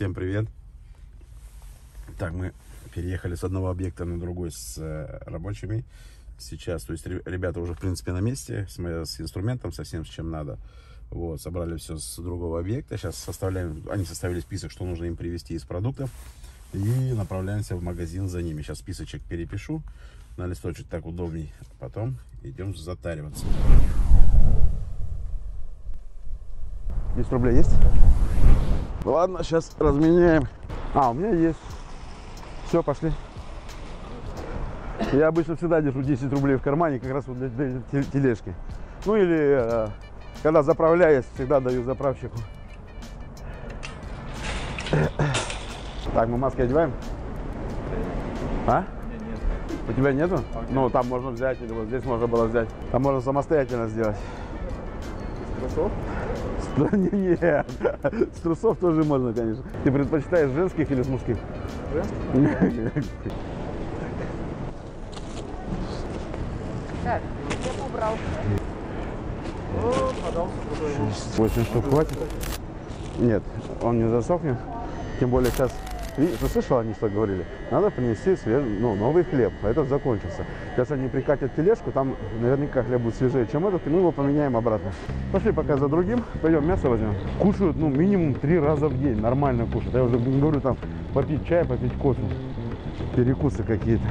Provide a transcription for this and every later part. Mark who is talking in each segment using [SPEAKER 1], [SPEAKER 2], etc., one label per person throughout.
[SPEAKER 1] Всем привет. Так, мы переехали с одного объекта на другой с э, рабочими. Сейчас, то есть ре- ребята уже в принципе на месте с, с инструментом, со всем, с чем надо. Вот, собрали все с другого объекта. Сейчас составляем, они составили список, что нужно им привезти из продуктов. И направляемся в магазин за ними. Сейчас списочек перепишу на листочек, так удобней. Потом идем затариваться. 10 рублей есть? Ладно, сейчас разменяем. А, у меня есть. Все, пошли. Я обычно всегда держу 10 рублей в кармане, как раз вот для, для те- тележки. Ну или э, когда заправляюсь, всегда даю заправщику. Так, мы маски одеваем? А? У тебя нету? Ну, там можно взять, или вот здесь можно было взять. Там можно самостоятельно сделать.
[SPEAKER 2] Трусов?
[SPEAKER 1] С- Нет, с трусов тоже можно, конечно. Ты предпочитаешь женских или с мужских?
[SPEAKER 2] Так, я убрал. Подался крутой.
[SPEAKER 1] 8 штук хватит? Нет, он не засохнет. Тем более сейчас, видишь, ты слышал, они что говорили? Надо принести свежий, ну, новый хлеб, а этот закончился. Сейчас они прикатят тележку, там наверняка хлеб будет свежее, чем этот, и мы его поменяем обратно. Пошли пока за другим, пойдем мясо возьмем. Кушают, ну, минимум три раза в день, нормально кушают. Я уже говорю там попить чай, попить кофе, перекусы какие-то.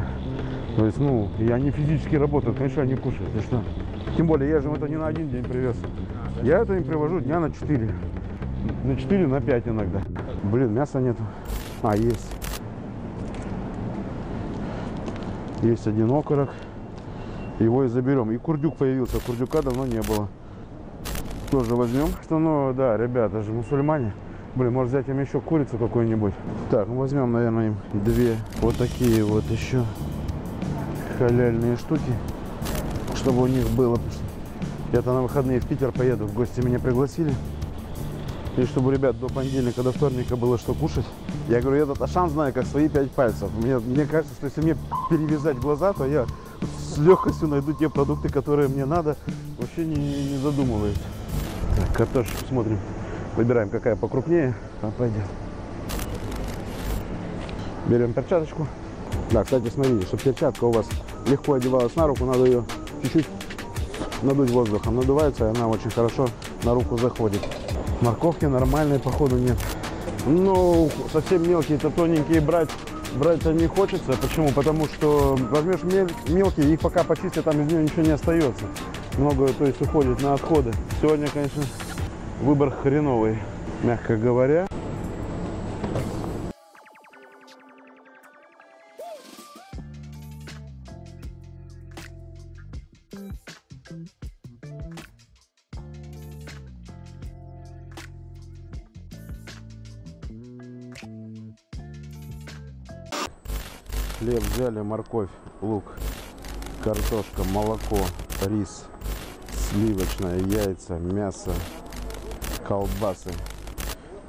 [SPEAKER 1] То есть, ну, и они физически работают, конечно, они кушают. Ты что? Тем более, я же это не на один день привез. Я это им привожу дня на 4. На 4, на 5 иногда. Блин, мяса нету. А, есть. Есть один окорок. Его и заберем. И курдюк появился. Курдюка давно не было. Тоже возьмем. Что, ну, да, ребята же мусульмане. Блин, может взять им еще курицу какую-нибудь. Так, ну возьмем, наверное, им две вот такие вот еще халяльные штуки, чтобы у них было. Я-то на выходные в Питер поеду, в гости меня пригласили. И чтобы ребят до понедельника, до вторника было что кушать. Я говорю, я этот Ашан знаю, как свои пять пальцев. Мне, мне кажется, что если мне перевязать глаза, то я с легкостью найду те продукты, которые мне надо, вообще не, не задумываясь. Так, картошечку смотрим. Выбираем, какая покрупнее, а пойдет. Берем перчаточку. Да, кстати, смотрите, чтобы перчатка у вас легко одевалась на руку, надо ее чуть-чуть надуть воздухом. Надувается, и она очень хорошо на руку заходит. Морковки нормальной, походу, нет. Ну, совсем мелкие-то тоненькие брать брать-то не хочется. Почему? Потому что возьмешь мель- мелкие, их пока почистят, там из нее ничего не остается. Много, то есть, уходит на отходы. Сегодня, конечно, выбор хреновый, мягко говоря. Взяли, морковь, лук, картошка, молоко, рис, сливочное, яйца, мясо, колбасы,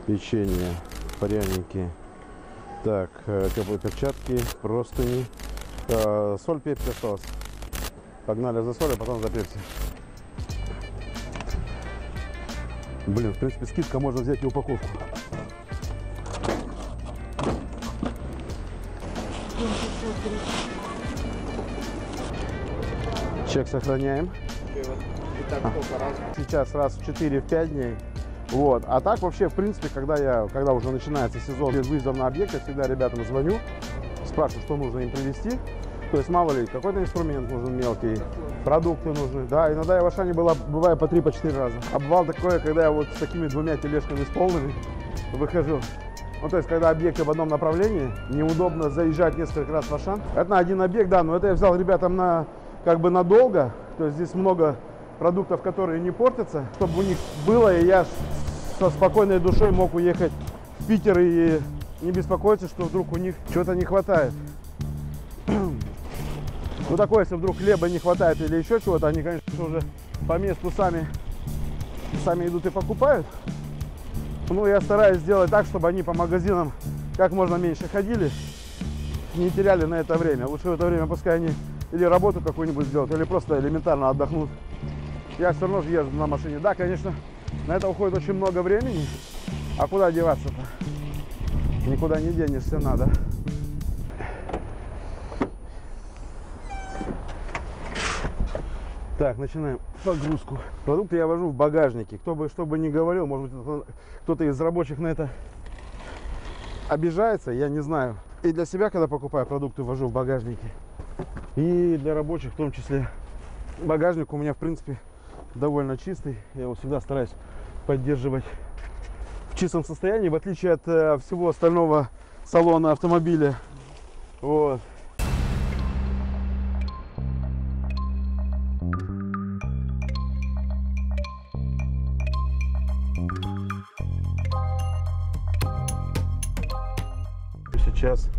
[SPEAKER 1] печенье, пряники. Так, э, теплые перчатки, простыни. Э, соль, перец осталось. Погнали за соль, а потом за перцем. Блин, в принципе, скидка можно взять и упаковку. Чек сохраняем. Сейчас раз в 4-5 дней. Вот. А так вообще, в принципе, когда я, когда уже начинается сезон без выездов на объект, я всегда ребятам звоню, спрашиваю, что нужно им привезти. То есть, мало ли, какой-то инструмент нужен мелкий, продукты нужны. Да, иногда я в Ашане была, бываю по 3 по 4 раза. А бывало такое, когда я вот с такими двумя тележками с полными выхожу. Ну, то есть, когда объекты в одном направлении, неудобно заезжать несколько раз в Ашан. Это на один объект, да, но это я взял ребятам на, как бы надолго. То есть, здесь много продуктов, которые не портятся, чтобы у них было, и я со спокойной душой мог уехать в Питер и не беспокоиться, что вдруг у них чего-то не хватает. Ну такое, если вдруг хлеба не хватает или еще чего-то, они, конечно, уже по месту сами, сами идут и покупают. Ну, я стараюсь сделать так, чтобы они по магазинам как можно меньше ходили, не теряли на это время. Лучше в это время пускай они или работу какую-нибудь сделают, или просто элементарно отдохнут. Я все равно же езжу на машине. Да, конечно, на это уходит очень много времени. А куда деваться-то? Никуда не денешься, надо. Так, начинаем погрузку. Продукты я вожу в багажнике. Кто бы что бы ни говорил, может быть, кто-то из рабочих на это обижается, я не знаю. И для себя, когда покупаю продукты, вожу в багажнике. И для рабочих в том числе. Багажник у меня, в принципе, довольно чистый. Я его всегда стараюсь поддерживать в чистом состоянии, в отличие от э, всего остального салона автомобиля. Вот. Сейчас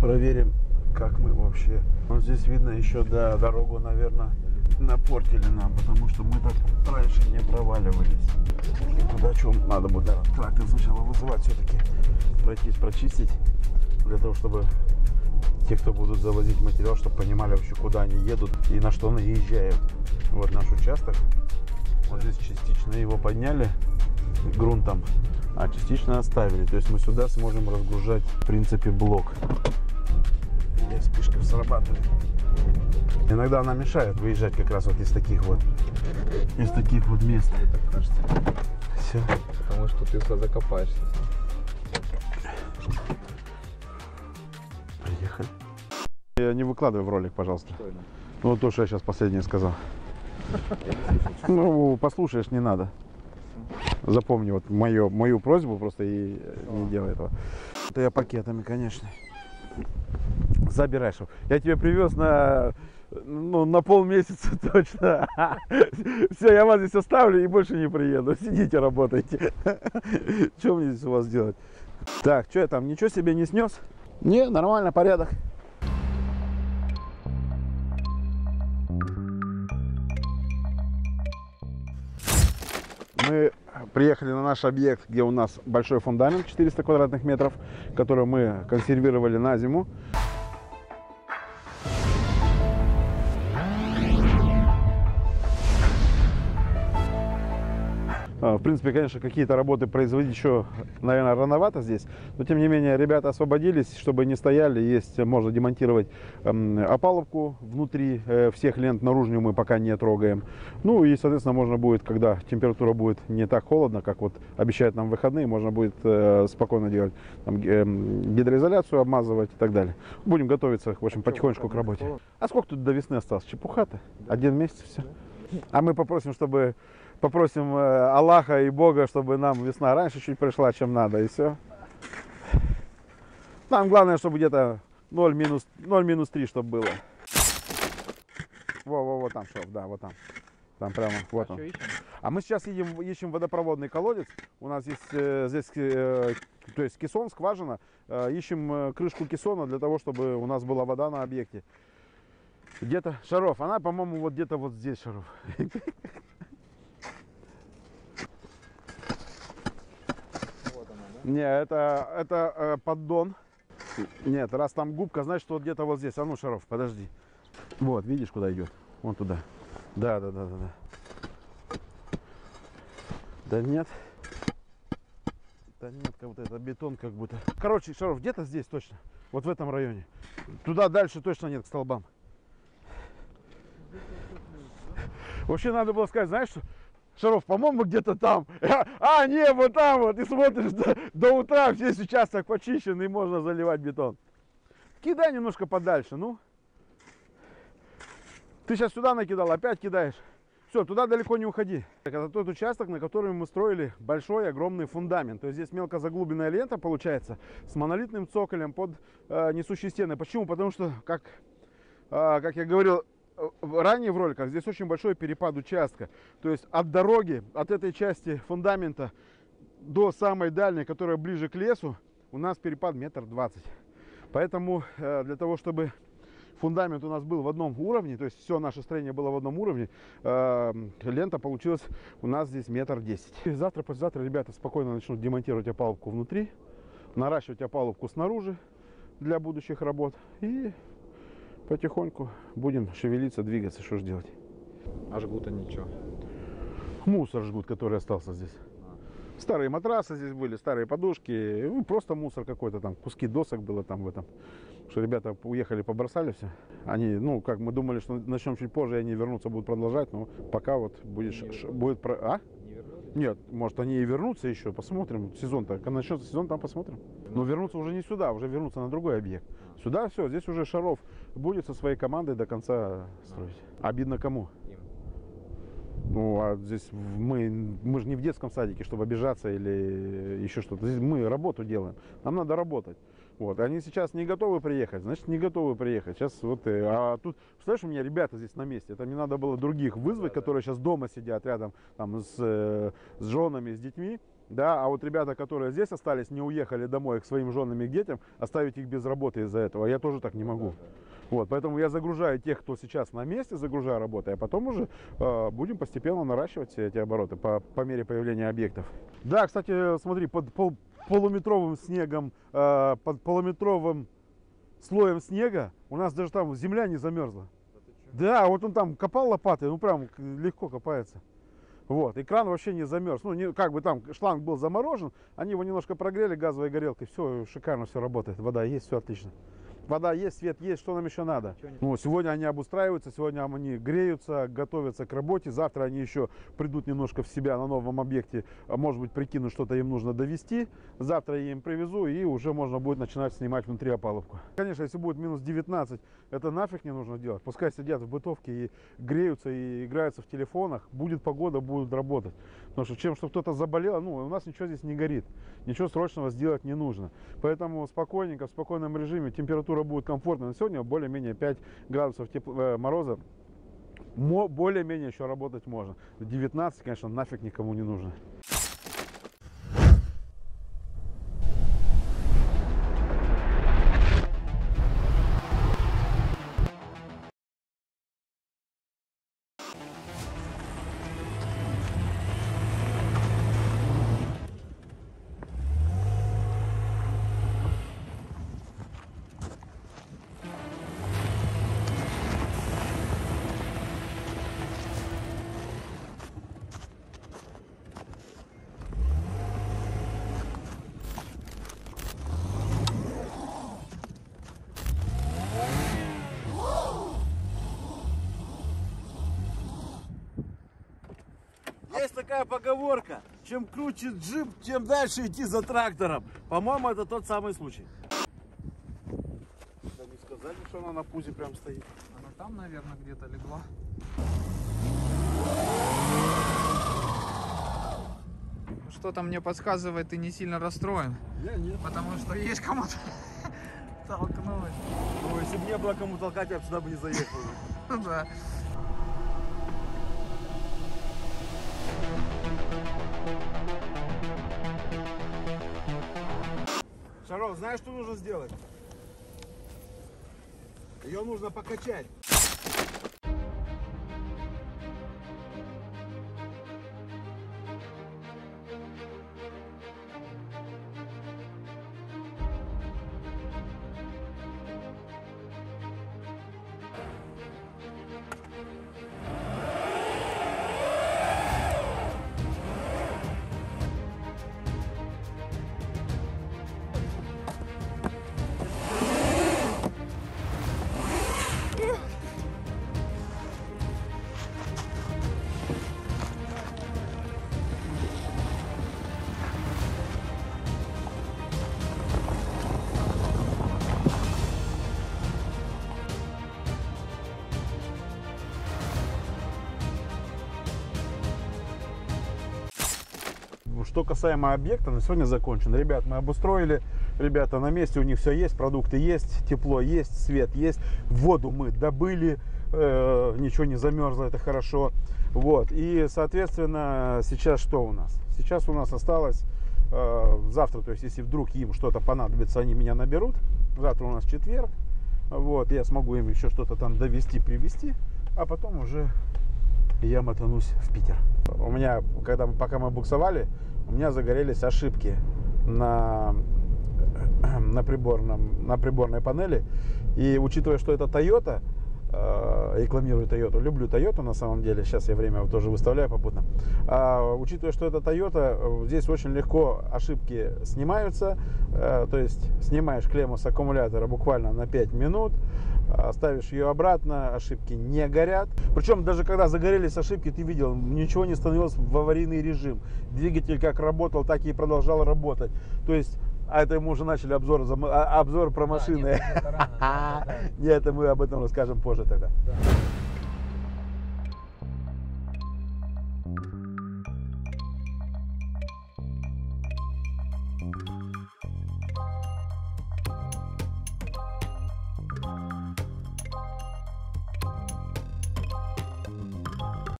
[SPEAKER 1] проверим, как мы вообще. Вот здесь видно еще, да, дорогу, наверное, напортили нам, потому что мы так раньше не проваливались. Туда что надо будет, наверное, трактор сначала вызывать все-таки, пройтись, прочистить, для того, чтобы те, кто будут завозить материал, чтобы понимали вообще, куда они едут и на что наезжают. Вот наш участок. Вот здесь частично его подняли грунтом, а частично оставили. То есть мы сюда сможем разгружать, в принципе, блок. Здесь вспышка срабатывает. Иногда она мешает выезжать как раз вот из таких вот, из таких вот мест.
[SPEAKER 2] Мне так кажется.
[SPEAKER 1] Все.
[SPEAKER 2] Потому что ты туда закопаешься.
[SPEAKER 1] Приехали. Не выкладывай в ролик, пожалуйста. Ну, вот то, что я сейчас последнее сказал. Ну, послушаешь, не надо. Запомни вот мою, мою просьбу просто и не делай этого. Это я пакетами, конечно. Забирай, чтоб. Я тебе привез на, ну, на полмесяца точно. Все, я вас здесь оставлю и больше не приеду. Сидите, работайте. Что мне здесь у вас делать? Так, что я там, ничего себе не снес? Не, нормально, порядок. Мы приехали на наш объект, где у нас большой фундамент 400 квадратных метров, который мы консервировали на зиму. В принципе, конечно, какие-то работы производить еще, наверное, рановато здесь. Но, тем не менее, ребята освободились, чтобы не стояли. Есть, можно демонтировать эм, опалубку внутри э, всех лент. Наружную мы пока не трогаем. Ну и, соответственно, можно будет, когда температура будет не так холодно, как вот обещают нам выходные, можно будет э, спокойно делать там, эм, гидроизоляцию, обмазывать и так далее. Будем готовиться, в общем, потихонечку к работе. А сколько тут до весны осталось? Чепуха-то? Один месяц все. А мы попросим, чтобы попросим э, Аллаха и Бога, чтобы нам весна раньше чуть пришла, чем надо, и все. Нам главное, чтобы где-то 0 минус, 0 минус 3, чтобы было. Во, во, вот там шов, да, вот там. Там прямо, вот он.
[SPEAKER 2] Что ищем?
[SPEAKER 1] А мы сейчас едем, ищем водопроводный колодец. У нас есть э, здесь, э, то есть кессон, скважина. Э, ищем э, крышку кессона для того, чтобы у нас была вода на объекте. Где-то, Шаров, она, по-моему, вот где-то вот здесь, Шаров.
[SPEAKER 2] Вот она, да?
[SPEAKER 1] Не, это, это э, поддон. Нет, раз там губка, значит, вот где-то вот здесь. А ну, Шаров, подожди. Вот, видишь, куда идет? Вон туда. Да, да, да, да, да. Да нет. Да нет, как будто это бетон как будто. Короче, Шаров, где-то здесь точно. Вот в этом районе. Туда дальше точно нет, к столбам. Вообще надо было сказать, знаешь что? Шаров, по-моему, где-то там. А, не, вот там вот. И смотришь, до, до утра весь участок почищен и можно заливать бетон. Кидай немножко подальше, ну. Ты сейчас сюда накидал, опять кидаешь. Все, туда далеко не уходи. Это тот участок, на котором мы строили большой, огромный фундамент. То есть здесь мелко заглубленная лента получается с монолитным цоколем под э, несущей стены. Почему? Потому что, как, э, как я говорил ранее в роликах, здесь очень большой перепад участка. То есть от дороги, от этой части фундамента до самой дальней, которая ближе к лесу, у нас перепад метр двадцать. Поэтому э, для того, чтобы фундамент у нас был в одном уровне, то есть все наше строение было в одном уровне, э, лента получилась у нас здесь метр десять. Завтра, послезавтра ребята спокойно начнут демонтировать опалубку внутри, наращивать опалубку снаружи для будущих работ и потихоньку будем шевелиться, двигаться, что же делать.
[SPEAKER 2] А жгута ничего.
[SPEAKER 1] Мусор жгут, который остался здесь. Старые матрасы здесь были, старые подушки, ну, просто мусор какой-то там, куски досок было там в этом. Что ребята уехали, побросали все. Они, ну, как мы думали, что начнем чуть позже, и они вернутся, будут продолжать, но пока вот ш- будет про... А? Нет, может они и вернутся еще, посмотрим. Сезон-то, когда начнется сезон, там посмотрим. Но вернуться уже не сюда, уже вернуться на другой объект. Сюда все, здесь уже Шаров будет со своей командой до конца строить. Обидно кому?
[SPEAKER 2] Им.
[SPEAKER 1] Ну, а здесь мы, мы же не в детском садике, чтобы обижаться или еще что-то. Здесь мы работу делаем. Нам надо работать. Вот. Они сейчас не готовы приехать, значит, не готовы приехать. Сейчас вот, э, а тут, представляешь, у меня ребята здесь на месте. Это не надо было других вызвать, которые сейчас дома сидят рядом там, с, э, с женами, с детьми. Да, а вот ребята, которые здесь остались, не уехали домой к своим женам и к детям, оставить их без работы из-за этого. Я тоже так не могу. Вот, поэтому я загружаю тех, кто сейчас на месте, загружаю работы, а потом уже э, будем постепенно наращивать все эти обороты по, по мере появления объектов. Да, кстати, смотри, под пол- полуметровым снегом, э, под полуметровым слоем снега у нас даже там земля не замерзла.
[SPEAKER 2] Да?
[SPEAKER 1] Да, вот он там копал лопатой, ну прям легко копается. Вот, экран вообще не замерз. Ну, не, как бы там шланг был заморожен, они его немножко прогрели газовой горелкой, все, шикарно все работает. Вода есть, все отлично. Вода есть, свет есть, что нам еще надо? Ну, сегодня они обустраиваются, сегодня они греются, готовятся к работе. Завтра они еще придут немножко в себя на новом объекте. А Может быть, прикинут, что-то им нужно довести. Завтра я им привезу, и уже можно будет начинать снимать внутри опалубку. Конечно, если будет минус 19, это нафиг не нужно делать. Пускай сидят в бытовке и греются, и играются в телефонах. Будет погода, будут работать. Потому что чем, что кто-то заболел, ну, у нас ничего здесь не горит. Ничего срочного сделать не нужно. Поэтому спокойненько, в спокойном режиме температура будет комфортная. На сегодня более-менее 5 градусов тепла- э, мороза. Мо- более-менее еще работать можно. 19, конечно, нафиг никому не нужно.
[SPEAKER 3] Такая поговорка. Чем круче джип, тем дальше идти за трактором. По-моему, это тот самый случай.
[SPEAKER 1] Да не сказали, что она на пузе прям стоит.
[SPEAKER 2] Она там, наверное, где-то легла. Что-то мне подсказывает, ты не сильно расстроен.
[SPEAKER 3] Я нет.
[SPEAKER 2] Потому что есть кому-то толкнули.
[SPEAKER 3] Ну, если бы не было кому толкать, я бы сюда бы не заехал.
[SPEAKER 2] Ну да.
[SPEAKER 3] Знаешь, что нужно сделать? Ее нужно покачать.
[SPEAKER 1] Что касаемо объекта, на сегодня закончен. Ребят, мы обустроили, ребята на месте, у них все есть, продукты есть, тепло есть, свет есть, воду мы добыли, э, ничего не замерзло, это хорошо. Вот, и, соответственно, сейчас что у нас? Сейчас у нас осталось э, завтра, то есть, если вдруг им что-то понадобится, они меня наберут. Завтра у нас четверг, вот, я смогу им еще что-то там довести, привезти, а потом уже я мотанусь в Питер. У меня, когда пока мы буксовали, у меня загорелись ошибки на, на, приборном, на приборной панели. И учитывая, что это Toyota, э, рекламирую Toyota. Люблю Toyota на самом деле. Сейчас я время тоже выставляю попутно. А, учитывая, что это Toyota, здесь очень легко ошибки снимаются. Э, то есть снимаешь клемму с аккумулятора буквально на 5 минут. Ставишь ее обратно, ошибки не горят. Причем даже когда загорелись ошибки, ты видел, ничего не становилось в аварийный режим. Двигатель как работал, так и продолжал работать. То есть а это мы уже начали обзор, за а, обзор про машины.
[SPEAKER 4] нет, это рано, да, да, да.
[SPEAKER 1] Нет, это мы об этом расскажем позже тогда.
[SPEAKER 4] Да.